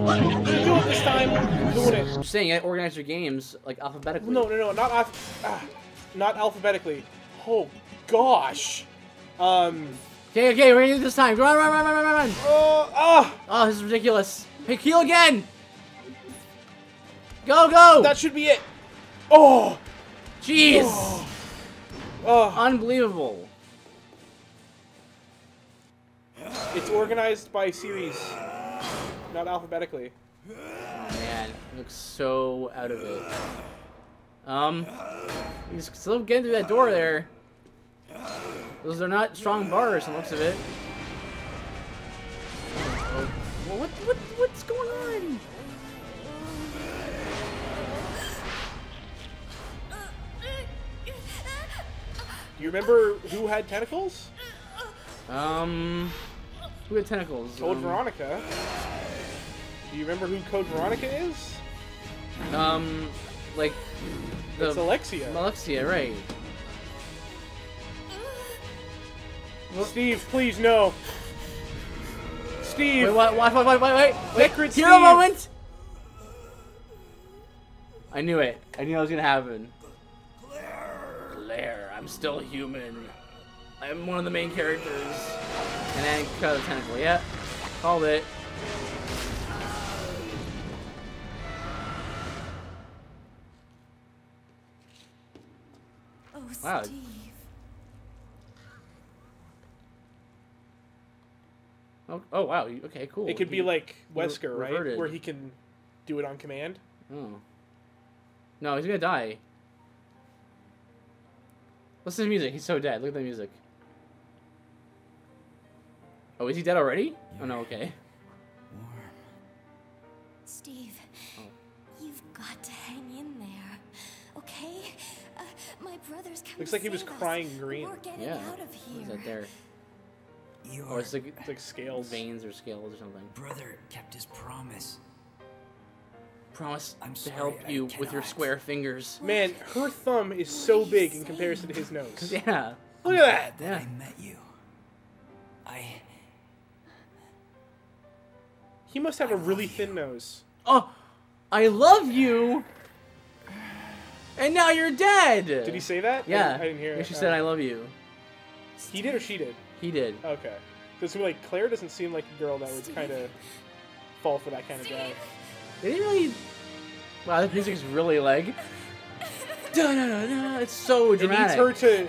I'm doing it. I'm saying, I organize your games like alphabetically. No, no, no, not alph- ah, not alphabetically. Oh gosh. Um. Okay, okay, we're gonna do this time. Run, run, run, run, run, run. Oh, ah, Oh, this is ridiculous. Hey, heal again. Go, go. that should be it. Oh, Jeez. oh. Unbelievable. It's organized by series, not alphabetically. Man, looks so out of it. Um, he's still getting through that door there. Those are not strong bars, the looks of it. Oh, what, what, what's going on? Do you remember who had tentacles? Um, who had tentacles? Code um, Veronica. Do you remember who Code Veronica is? Um, like the It's Alexia. Alexia, right? Steve, please no. Steve. Wait. Wait, wait, wait, wait, wait! wait. Sacred Hero Steve. moment! I knew it. I knew it was gonna happen. Claire, I'm still human. I'm one of the main characters. And then cut the tentacle. Yeah, called it. Oh, Wow. Steve. Oh, oh wow. Okay, cool. It could be He- like re- Wesker, right? reverted. Where he can do it on command. Oh. No, he's gonna die. Listen to the music. He's so dead. Look at the music. Oh, is he dead already? Oh no. Okay. Steve, Oh. you've got to hang in there, okay? Uh, my brother's coming Looks like he was save us. crying green. We're getting Yeah. out of What is that there? Your Oh, it's like It's like scales. veins or scales or something. brother kept his promise. Promise I'm to sorry, help you with your square fingers. Man, her thumb is so big in comparison to his nose. Yeah. Look at that. Yeah. I met you. I He must have a really thin nose. Oh, I love you. And now you're dead. Did he say that? I Yeah. didn't, I didn't hear Yeah, it. she Oh. said I oh. love you. He did or she did? He did. Okay. Because like Claire doesn't seem like a girl that would kind of fall for that kind of guy. They didn't really? Wow, this music is really like. Da, da, da, da. It's so dramatic. It needs her to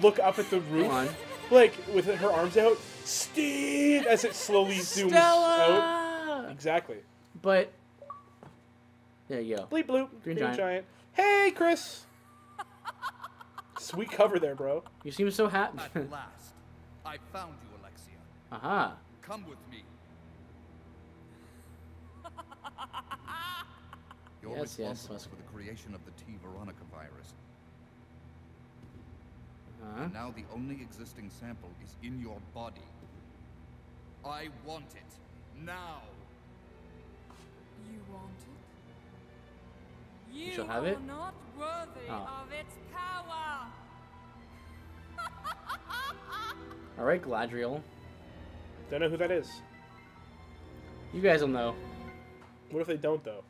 look up at the roof, Come on. like with her arms out, Steve, as it slowly zooms out. Exactly. But there you go. Bleep bloop. Green Green, Giant. giant. Hey, Chris. Sweet cover there, bro. You seem so happy. At last, I found you, Alexia. Aha. Come with me. You're Yes, yes, responsible Wesker. for the creation of the T. Veronica virus. Uh-huh. And now the only existing sample is in your body. I want it. Now. You want it? You shall have are it? not worthy Oh. of its power. All right, Galadriel. Don't know who that is. You guys will know. What if they don't though?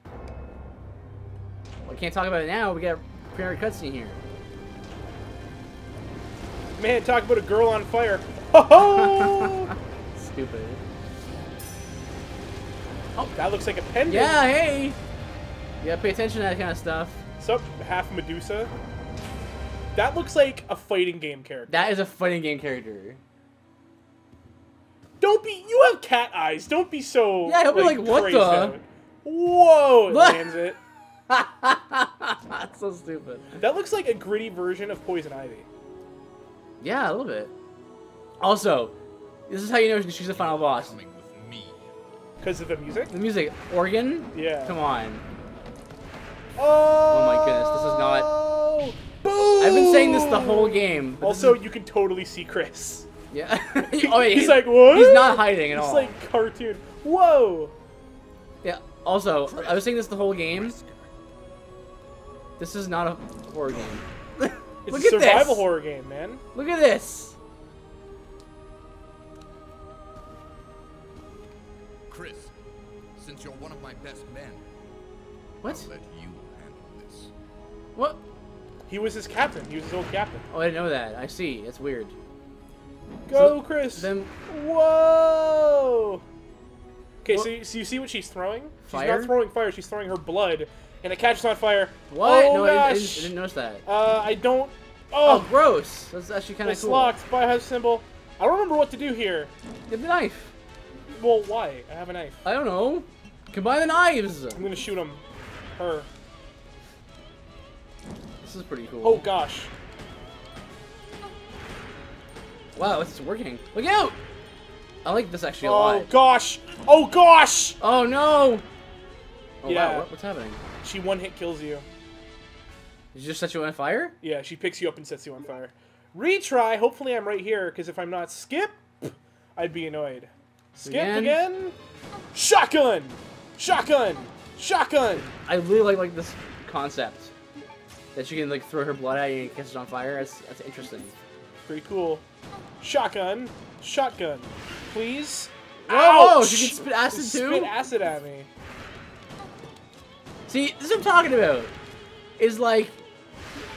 We can't talk about it now. We got a pre cutscene here. Man, talk about a girl on fire. Ho ho! Stupid. oh, that looks like a pendant. Yeah. Hey. Yeah. Pay attention to that kind of stuff. Sup, half Medusa. That looks like a fighting game character. That is a fighting game character. Don't be. You have cat eyes. Don't be so. Yeah, he'll be like, "What the?" out. Whoa! It lands it. That's so stupid. That looks like a gritty version of Poison Ivy. Yeah, a little bit. Also, this is how you know she's the final boss. Coming with me. Because of the music? The music, organ. Yeah. Come on. Oh, oh my goodness, this is not- not. Boom! I've been saying this the whole game. Also, is- you can totally see Chris. yeah. oh, wait, he's like, what? He's not hiding at It's all. like cartoon. Whoa! Yeah. Also, I was saying this the whole game. This is not a horror game. It's Look a at survival this. horror game, man. Look at this. Chris, since you're one of my best men, What? I'll let you handle this. What? He was his captain. He was his old captain. Oh, I didn't know that. I see. It's weird. Go, Chris. Then Whoa! Okay, What- so, you, so you see what she's throwing? She's Fire? not throwing fire. She's throwing her blood, and it catches on fire. what? Oh no, I, I, didn't, I didn't notice that. Uh, I don't. Oh, Oh, gross. That's actually kind of cool. locked. Biohazard symbol. I don't remember what to do here. Get the knife. Well, why? I have a knife. I don't know. Combine the knives. I'm gonna shoot him. Her. This is pretty cool. Oh gosh. wow, it's working. Look out! I like this actually a Oh lot. Oh gosh. Oh gosh. Oh no! Oh Yeah. wow, what, what's happening? She one hit kills you. Did you just set you on fire? Yeah, she picks you up and sets you on fire. Retry. Hopefully, I'm right here because if I'm not, skip. I'd be annoyed. Skip Again? again. Shotgun. Shotgun. Shotgun. I really like like this concept that she can like throw her blood at you and catch it on fire. That's that's interesting. Pretty cool. Shotgun. Shotgun. Please. Ouch! Oh, she can spit acid too? Spit acid at me. See, this is what I'm talking about. Is like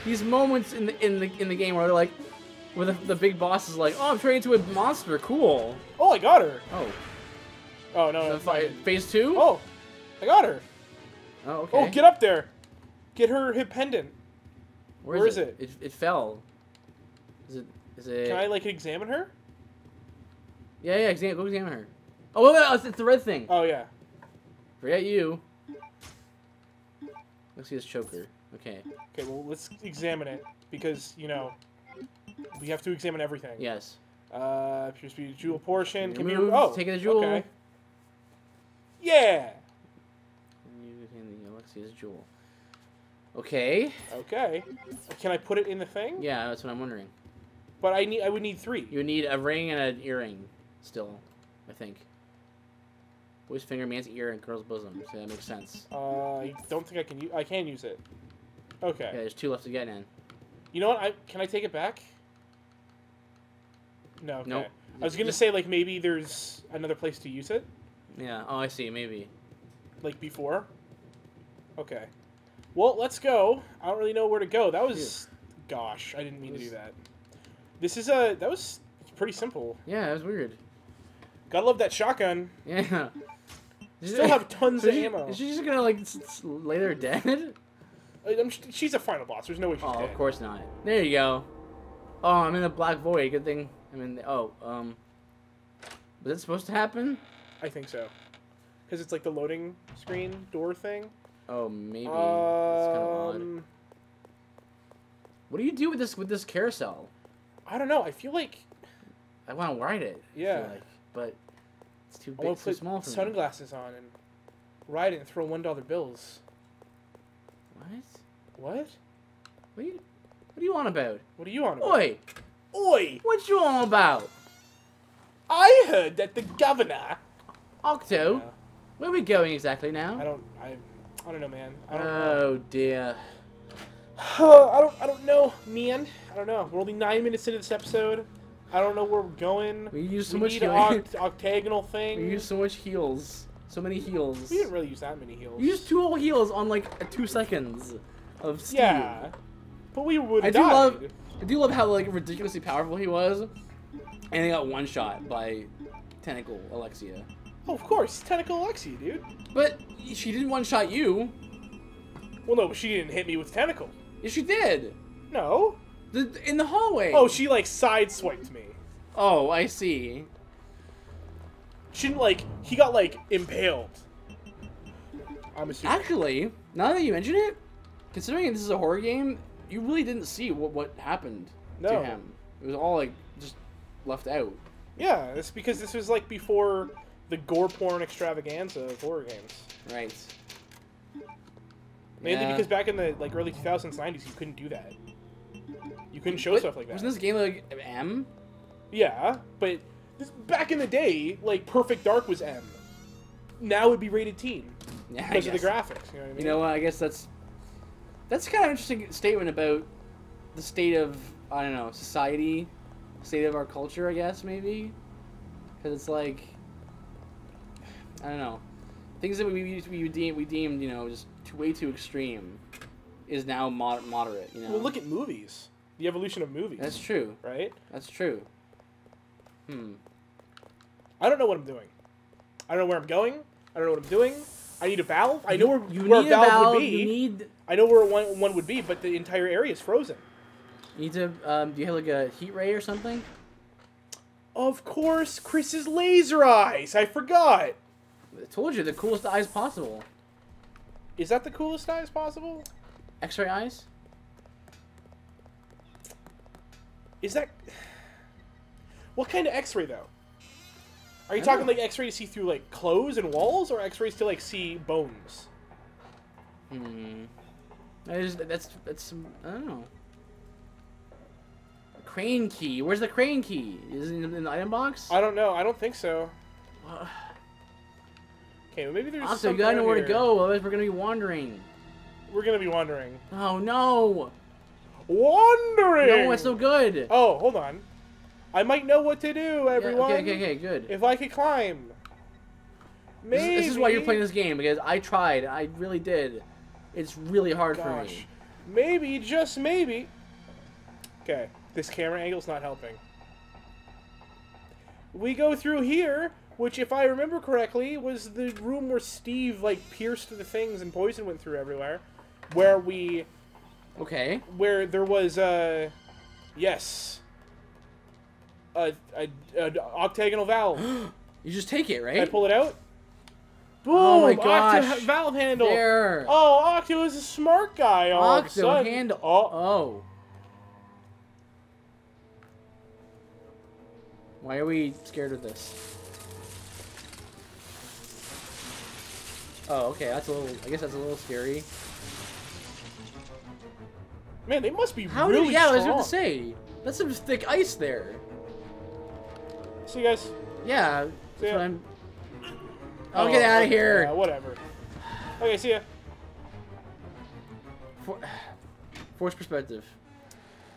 these moments in the in the in the game where they're like, where the, the big boss is like, "Oh, I'm turning into a monster. Cool." Oh, I got her. Oh, Oh no. that's fine. phase two. Oh, I got her. Oh, okay. Oh, get up there. Get her hip pendant. Where where is is it? it? It fell. Is it? Is it? Can I like examine her? Yeah, yeah. Exam- go examine her. Oh wait, wait, it's the red thing. Oh yeah. Forget you. Let's see this choker. Okay. Okay, well let's examine it because you know we have to examine everything. Yes. Uh, appears to be a jewel portion. Here. Remove, Oh, take a jewel. Okay. Yeah. Can the Alexia's jewel. Okay. Okay. Can I put it in the thing? Yeah, that's what I'm wondering. But I need. I would need three. You would need a ring and an earring, still, I think. Boy's finger, man's ear, and girl's bosom. So that makes sense. Uh, I don't think I can. I can use it. Okay. Yeah, there's two left to get in. You know what? I can I take it back? No. Okay. Nope. I was gonna say like maybe there's another place to use it, Yeah. Oh, I see. Maybe. like before. Okay. Well, let's go. I don't really know where to go. That was, gosh, I didn't mean to do that. This is a that was pretty simple. Yeah, that was weird. Gotta love that shotgun. Yeah. Still have tons So of she- ammo. Is she just gonna like lay there dead? I'm, she's a final boss. There's no way she's Oh, dead. of course not. There you go. Oh, I'm in the black void. Good thing. I'm in. The, oh, um. Was that supposed to happen? I think so. Because it's like the loading screen door thing. Oh, maybe. That's kind of odd. Um, What do you do with this with this carousel? I don't know. I feel like I want to ride it. I feel Yeah. like, but it's too I big, want to put small for me. sunglasses on and ride it and throw one dollar bills. What? What? What are you? What are you on about? What are you on about? Oi! Oi! What you on about? I heard that the governor. Octo, Yeah. where are we going exactly now? I don't. I. I don't know, man. I don't know. Oh dear. I don't. I don't know, man. I don't know. We're only nine minutes into this episode. I don't know where we're going. We used so we much need an oct- octagonal thing. We used so much heals. So many heals. We didn't really use that many heals. You used two whole heals on like two seconds of steam. Yeah. But we would I have do love, I do love how like ridiculously powerful he was, and he got one shot by Tentacle Alexia. Oh, of course, Tentacle Alexia, dude. But she didn't one shot you. Well, no, but she didn't hit me with tentacle. Yes, she did. No. The, in the hallway. Oh, she like sideswiped me. Oh, I see. She didn't like. He got like impaled. I'm assuming. Actually, now that you mention it, considering this is a horror game, you really didn't see what what happened No. to him. It was all like just left out. Yeah, it's because this was like before the gore porn extravaganza of horror games. Right. Mainly Yeah. because back in the like early 2000s, 90s, you couldn't do that. You couldn't show But stuff like that. Wasn't this game like M? Yeah, but this, back in the day, like Perfect Dark was M. Now it'd be rated teen Yeah, because of the graphics. You know what I mean? You know what? I guess that's That's kind of interesting statement about the state of I don't know society, state of our culture. I guess maybe because it's like I don't know things that we we, we deem we deemed you know just too, way too extreme is now mod- moderate. You know. Well, look at movies. The evolution of movies. That's true. right. That's true. Hmm. I don't know what I'm doing. I don't know where I'm going. I don't know what I'm doing. I need a valve. I know where, You where need a a valve, valve. would be. You need I know where one, one would be, but the entire area is frozen. you need to. Um, do you have like a heat ray or something? Of course, Chris's laser eyes. I forgot. I told you the coolest eyes possible. Is that the coolest eyes possible? X-ray eyes. Is that what kind of X-ray though? Are you I talking like X-ray to see through like clothes and walls, or X-rays to like see bones? Hmm. That's that's I don't know. Crane key. Where's the crane key? Is it in the item box? I don't know. I don't think so. Okay, well, maybe there's. Also, you gotta know where to go, otherwise we're gonna be wandering. We're gonna be wandering. Oh no! Wandering. No, it's so good. Oh, hold on. I might know what to do, Yeah, everyone. okay, okay, okay, good. If I could climb. This, Maybe. is- this is why you're playing this game because I tried. I really did. It's really hard for Gosh. me. Maybe, just maybe. Okay, this camera angle's not helping. We go through here, which, if I remember correctly, was the room where Steve like pierced the things and poison went through everywhere. Where we, Okay. where there was uh, yes, a, a, a octagonal valve. You just take it, right? I pull it out? Boom! Oh my Octo gosh. valve handle. There. Oh, Octo is a smart guy. All of a sudden. handle. Oh, Oh. Why are we scared of this? Oh, okay. That's a little. I guess that's a little scary. Man, they must be How really did? Yeah, I was strong. going to say. That's some thick ice there. See you guys. Yeah. That's ya. what I'll Oh, get out of here. Yeah, whatever. Okay, see ya. For... Force perspective.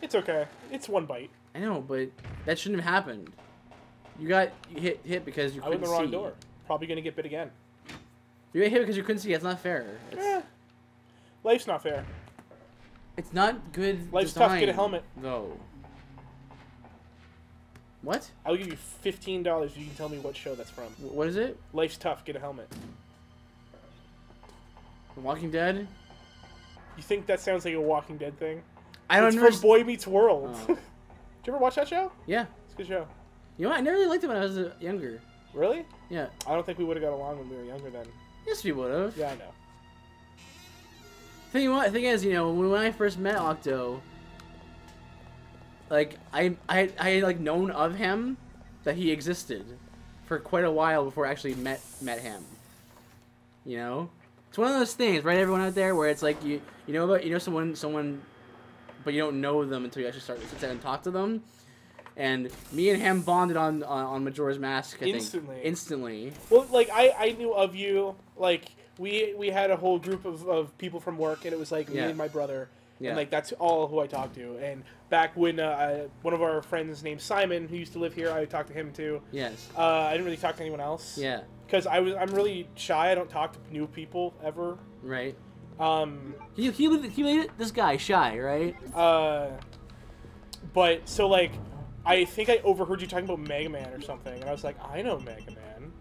It's okay. It's one bite. I know, but that shouldn't have happened. You got hit hit because you I went couldn't in the wrong see. door. Probably gonna get bit again. You got hit because you couldn't see. That's not fair. It's, Eh. Life's not fair. It's not good. Life's design, tough. Get a helmet. Though. What? I'll give you fifteen dollars if you can tell me what show that's from. What is it? Life's tough. Get a helmet. The Walking Dead? You think that sounds like a Walking Dead thing? I don't it's know. from Boy Meets World. Oh. Did you ever watch that show? Yeah. It's a good show. You know what? I never really liked it when I was uh, younger. Really? Yeah. I don't think we would have got along when we were younger then. Yes, we would have. Yeah, I know. Thing what? Thing is, you know, when, when I first met Octo, like I I I had like known of him that he existed for quite a while before I actually met met him. You know, it's one of those things, right? Everyone out there, where it's like you you know about you know someone someone, but you don't know them until you actually start to sit down and talk to them. And me and him bonded on on, on Majora's Mask. I think, Instantly. Instantly. Well, like I, I knew of you. Like we we had a whole group of, of people from work, and it was like me and my brother, Yeah. and like that's all who I talked to. And back when uh, I, one of our friends named Simon, who used to live here, I talked to him too. Yes. Uh, I didn't really talk to anyone else. Yeah. Because I was I'm really shy. I don't talk to new people ever. Right. Um. He he he made this guy shy, right? Uh. But so like, I think I overheard you talking about Mega Man or something, and I was like, I know Mega Man.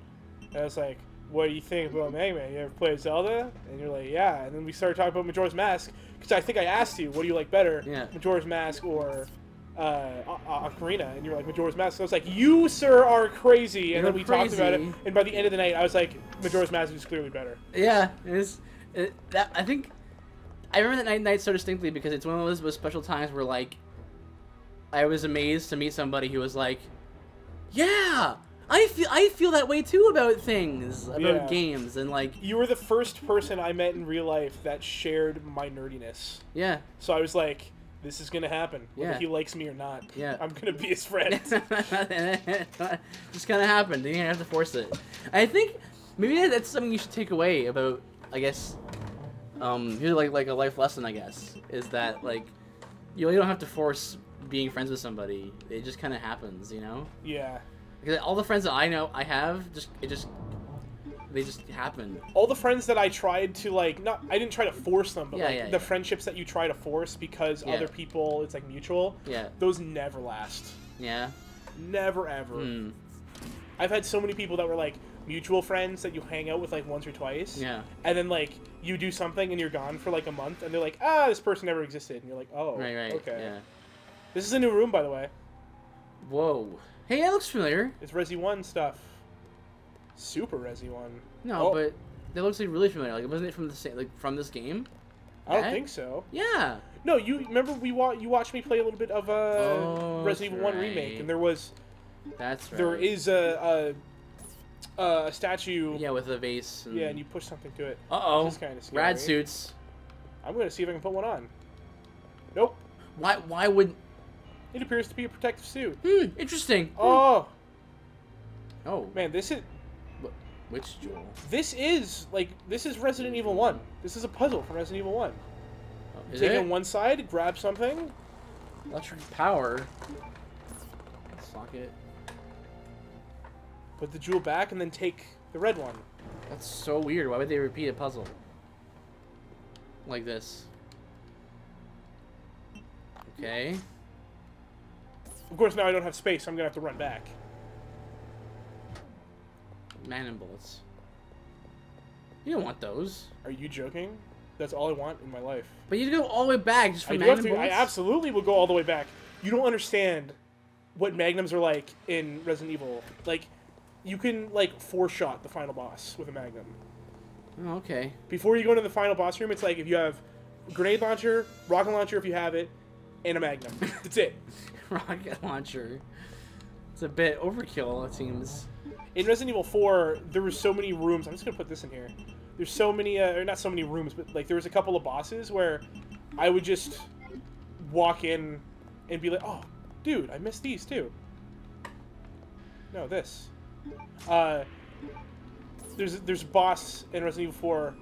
And I was like, What do you think about Mega Man? You ever played Zelda? And you're like, Yeah. And then we started talking about Majora's Mask because I think I asked you, What do you like better, Yeah. Majora's Mask or uh, Ocarina? And you're like, Majora's Mask. So I was like, You sir are crazy. And You're then we talked about it, and by the end of the night, I was like, Majora's Mask is clearly better. Yeah, it's it, that. I think I remember that night, night so distinctly because it's one of those, those special times where like I was amazed to meet somebody who was like, "Yeah, I feel I feel that way too about things about Yeah. games and like You were the first person I met in real life that shared my nerdiness. yeah So I was like, this is gonna happen, whether Yeah. he likes me or not. Yeah. I'm gonna be his friend. just kind of happened. You didn't have to force it. I think maybe that's something you should take away about I guess Um, here's like like a life lesson, I guess, is that like you really don't have to force being friends with somebody. It just kind of happens, you know. Yeah. Because all the friends that I know I have, just it just they just happen. All the friends that I tried to like, not I didn't try to force them, but Yeah, like yeah, the yeah. friendships that you try to force because other people, it's like mutual. Yeah. Those never last. Yeah. Never ever. Hmm. I've had so many people that were like mutual friends that you hang out with like once or twice. Yeah. And then like you do something and you're gone for like a month and they're like, ah, this person never existed, and you're like, oh, Right. Right. okay. Yeah. This is a new room, by the way. Whoa. Hey, that looks familiar. It's Resi One stuff. Super Resi One. No, Oh. but that looks like really familiar. Like, wasn't it from the same like from this game? I don't that? think so. Yeah. No, you remember we wa- you watched me play a little bit of uh, Oh, Resident Evil One remake, and there was That's right. there is a a, a statue. Yeah, with a vase. And... Yeah, and you push something to it. Uh oh. This kinda scary. Rad suits. I'm gonna see if I can put one on. Nope. Why? Why would? It appears to be a protective suit. Hmm. Interesting. Oh Oh. man, this is Which jewel? this is like this is Resident Evil One. This is a puzzle from Resident Evil One. Oh, is Take it? on one side, grab something. Electric power. Socket. Put the jewel back, and then take the red one. That's so weird. Why would they repeat a puzzle? Like this. Okay. Of course, now I don't have space. So I'm gonna have to run back. Magnum bullets. You don't want those. Are you joking? That's all I want in my life. But you go all the way back just for I, do man and to, I absolutely will go all the way back. You don't understand what magnums are like in Resident Evil. Like, you can like four shot the final boss with a magnum. Oh, okay. Before you go into the final boss room, it's like if you have grenade launcher, rocket launcher if you have it, and a magnum. That's it. Rocket launcher. It's a bit overkill, it seems. In Resident Evil 4, there were so many rooms. I'm just gonna put this in here. There's so many, uh, or not so many rooms, but like there was a couple of bosses where I would just walk in and be like, "Oh, dude, I missed these too." No, this. Uh, there's there's a boss in Resident Evil 4,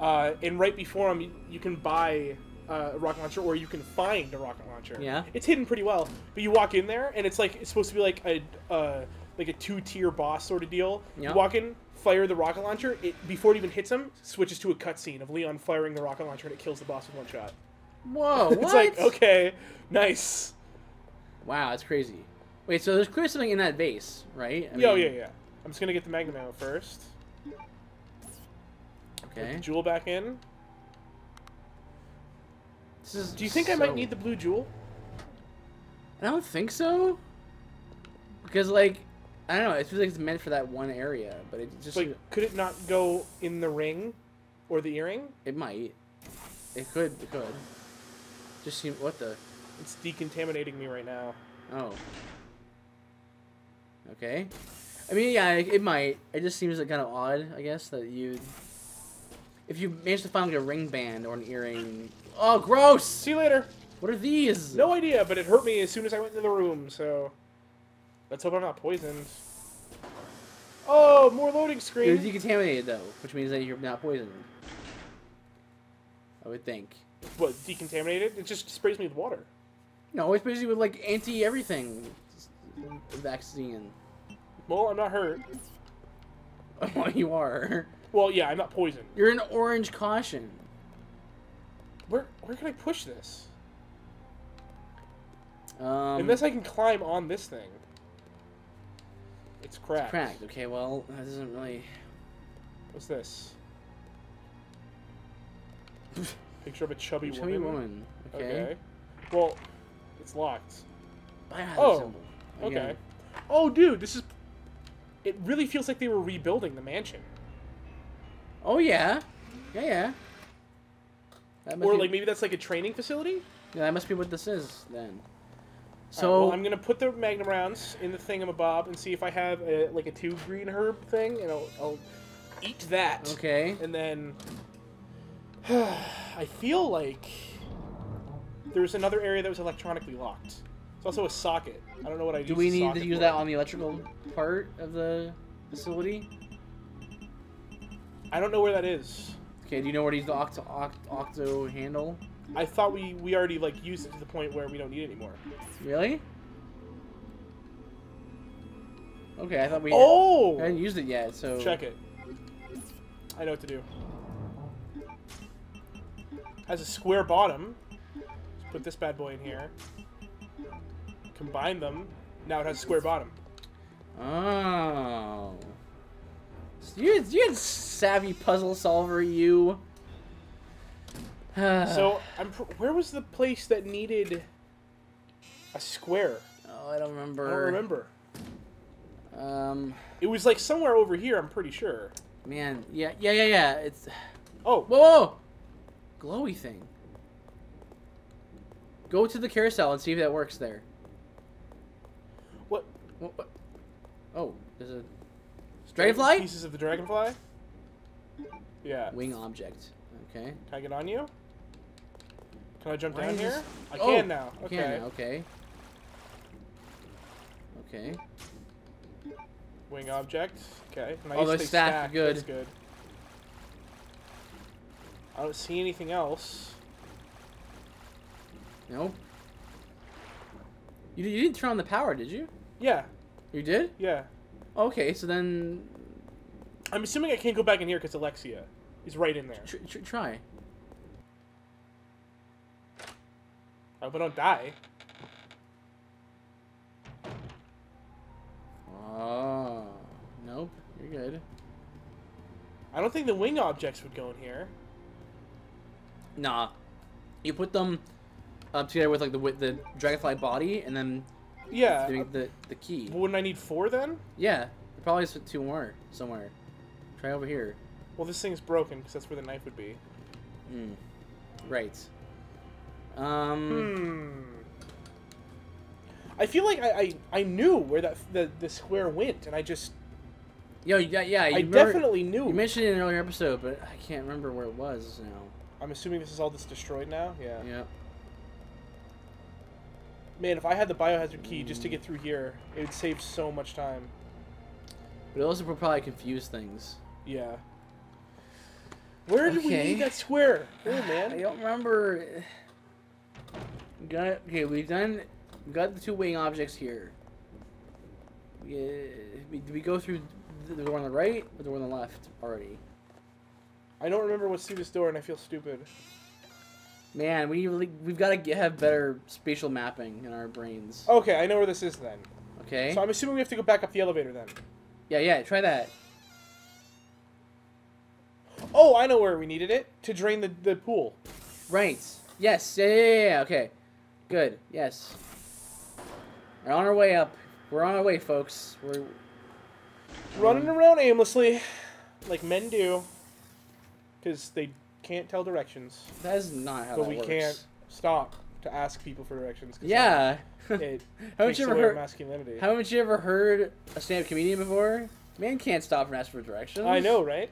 uh, and right before him, you, you can buy uh, a rocket launcher, or you can find a rocket launcher. Yeah. It's hidden pretty well, but you walk in there, and it's like it's supposed to be like a uh, like a two tier boss sort of deal. Yeah. You walk in, fire the rocket launcher. It before it even hits him, switches to a cutscene of Leon firing the rocket launcher, and it kills the boss with one shot. Whoa, what? It's like okay, nice. Wow, that's crazy. Wait, so there's clearly something in that vase, right? I yeah, oh, mean- yeah, yeah. I'm just gonna get the magnum out first. Put Okay. the jewel back in. Is Do you think I might need the blue jewel? I don't think so. Because like, I don't know. It feels like it's meant for that one area, but it just Like, could it not go in the ring or the earring? it might. It could. It could. Just seem what the. It's decontaminating me right now. Oh. Okay. I mean, yeah, it, it might. It just seems like kind of odd, I guess, that you. If you manage to find like a ring band or an earring. Oh, gross! See you later. What are these? No idea, but it hurt me as soon as I went into the room, so let's hope I'm not poisoned. Oh, more loading screen! You're decontaminated though, which means that you're not poisoned. I would think. What, decontaminated? It just sprays me with water. No, it sprays basically with like anti everything vaccine. Well, I'm not hurt. Oh, you are. Well, yeah, I'm not poisoned. You're an orange caution. Where where can I push this? Um, Unless I can climb on this thing. It's cracked. cracked. Okay, well, that doesn't really. What's this? Picture of a chubby, Chubby woman. woman. Okay. Okay. Well, it's locked. Oh, symbol. Okay. Oh, dude, this is. It really feels like they were rebuilding the mansion, Oh yeah. Yeah yeah. Or be, like maybe that's like a training facility. yeah, that must be what this is then. So So well, I'm gonna put the magnum rounds in the thingamabob and see if I have a, like a two green herb thing, and I'll, I'll eat that. okay. And then I feel like there's another area that was electronically locked. It's also a socket. I don't know what I Do use we need to use for. that on the electrical part of the facility? I don't know where that is. Okay, do you know where he's the octo, octo, octo handle? I thought we we already like used it to the point where we don't need it anymore. Really? Okay, I thought we Oh, hadn't used it yet, so check it. I know what to do. Has a square bottom. Let's put this bad boy in here. Combine them. Now it has a square bottom. Oh. You, you savvy puzzle solver, you. So I'm. Pr- where was the place that needed a square? Oh, I don't remember. I don't remember. Um, It was like somewhere over here. I'm pretty sure. man, yeah, yeah, yeah, yeah. It's Oh, whoa, whoa, glowy thing. Go to the carousel and see if that works there. what? What? what? Oh, there's a dragonfly Pieces of the dragonfly. Yeah. wing object. Okay. Can I get on you? Can I jump Why down here? this- I Oh, can now. Okay. can now, Okay. Okay. Wing object. Okay. Nice. Oh, stack. good. That's good. I don't see anything else. Nope. You, you didn't turn on the power, did you? Yeah. You did? Yeah. Okay, so then I'm assuming I can't go back in here because Alexia is right in there. tr- tr- try. I hope I don't die. Oh, nope. You're good. I don't think the wing objects would go in here. Nah, you put them up together with like the with the dragonfly body, and then Yeah. the the, the key. Wouldn't I need four then? Yeah, probably is two more somewhere. Try over here. Well, this thing's broken because that's where the knife would be. Hmm. Right. Um. Hmm. I feel like I, I, I knew where that the, the square went, and I just Yo, yeah, yeah. You I remember- definitely knew. You mentioned it in an earlier episode, but I can't remember where it was now. I'm assuming this is all that's destroyed now. Yeah. Yeah. Man, if I had the biohazard key just to get through here, it would save so much time. But it also would probably confuse things. Yeah. Where did we Okay. need that square? Oh man, I don't remember. We Got okay. We've done. We got the two wing objects here. Yeah, we, did we go through the door on the right or the door on the left already? I don't remember what's through this door, and I feel stupid. Man, we really we've got to have better spatial mapping in our brains. Okay, I know where this is then. Okay. So I'm assuming we have to go back up the elevator then. Yeah, yeah. Try that. Oh, I know where we needed it to drain the, the pool. Right. Yes. Yeah, yeah, yeah, yeah. Okay. Good. Yes. We're on our way up. We're on our way, folks. We're Running around aimlessly, like men do, because they can't tell directions. that is not how but we works. can't stop to ask people for directions. Yeah. It Haven't you ever heard? masculinity. Haven't you ever heard a stand-up comedian before? Man can't stop and ask for directions. I know, right?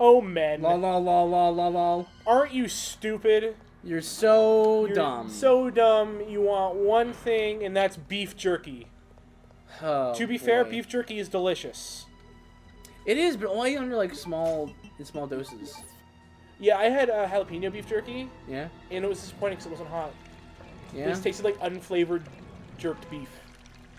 Oh, men. La la la la la la. Aren't you stupid? You're so You're dumb. So dumb. You want one thing, and that's beef jerky. Oh, to be fair, beef jerky is delicious. It is, but only under like small in small doses. Yeah, I had uh, jalapeno beef jerky, Yeah. and it was disappointing because it wasn't hot. It Yeah. just tasted like unflavored jerked beef.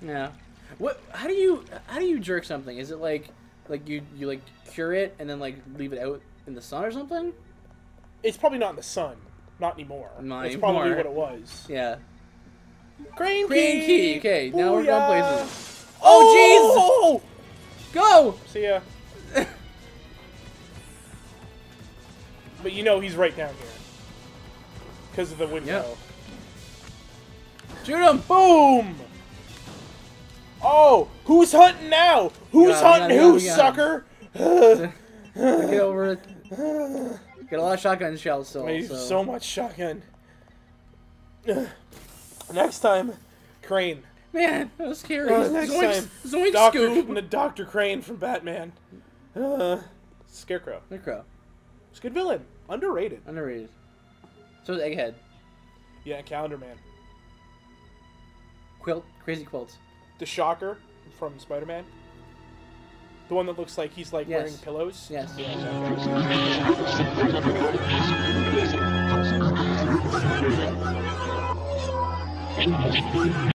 Yeah. What? How do you how do you jerk something? Is it like like you you like cure it and then like leave it out in the sun or something? It's probably not in the sun. Not anymore. Not That's probably what it was. Yeah. Crane, Crane key. key, okay, now we're going places. Oh, oh jeez! Go! See ya. but you know he's right down here. Because of the window. Shoot him! Boom! Oh, who's hunting now? Who's got hunting who, sucker? Get over it. Get a lot of shotgun shells still. I need so. so much shotgun. Next time, Crane. Man, that was scary. Uh, next time, Doctor, Scoob. Doctor Crane from Batman. Uh, Scarecrow. The crow. It's a good villain. Underrated. Underrated. So is Egghead. Yeah, Calendar Man. Quilt. Crazy quilt. The Shocker from Spider-Man. The one that looks like he's like Yes. wearing pillows. Yes.